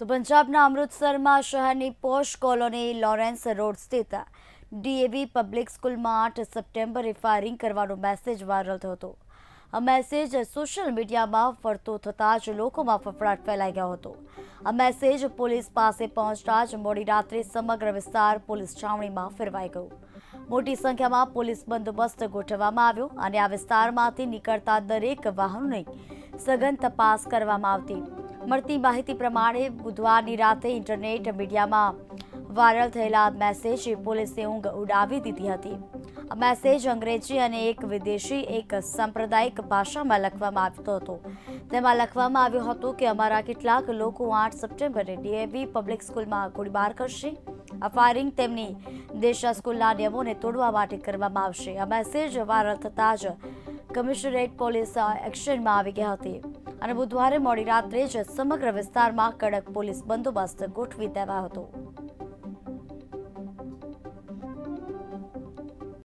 તો પંજાબના અમૃતસરમાં શહેરની પોશ કોલોની લોરેન્સ રોડ સ્થિત ડીએવી પબ્લિક સ્કૂલમાં આઠ સપ્ટેમ્બરે ફાયરિંગ કરવાનો મેસેજ વાયરલ થયો હતો. આ મેસેજ સોશિયલ મીડિયામાં ફરતો થતાં જ લોકોમાં ફફડાટ ફેલાઈ ગયો હતો. આ મેસેજ પોલીસ પાસે પહોંચતા જ મોડી રાત્રે સમગ્ર વિસ્તાર પોલીસ છાવણીમાં ફેરવાઈ ગયો. મોટી સંખ્યામાં પોલીસ બંદોબસ્ત ગોઠવવામાં આવ્યો અને આ વિસ્તારમાંથી નીકળતા દરેક વાહનોની સઘન તપાસ કરવામાં આવતી. મળતી માહિતી પ્રમાણે બુધવારની રાતે ઇન્ટરનેટ મીડિયામાં વાયરલ થયેલા મેસેજે પોલીસે ઊંઘ ઉડાવી દીધી હતી. આ મેસેજ અંગ્રેજી અને એક વિદેશી, એક સાંપ્રદાયિક ભાષામાં લખવામાં આવતો હતો. તેમાં લખવામાં આવ્યું હતું કે, અમારા કેટલાક લોકો આઠ સપ્ટેમ્બરે ડીએવી પબ્લિક સ્કૂલમાં ગોળીબાર કરશે. આ ફાયરિંગ તેમની દેશા સ્કૂલના નિયમોને તોડવા માટે કરવામાં આવશે. આ મેસેજ વાયરલ થતાં જ કમિશનરેટ પોલીસ એક્શનમાં આવી ગયા હતી. અને બુધવારે મોડી રાત્રે જ સમગ્ર વિસ્તારમાં કડક પોલીસ બંદોબસ્ત ગોઠવી દેવાયો હતો.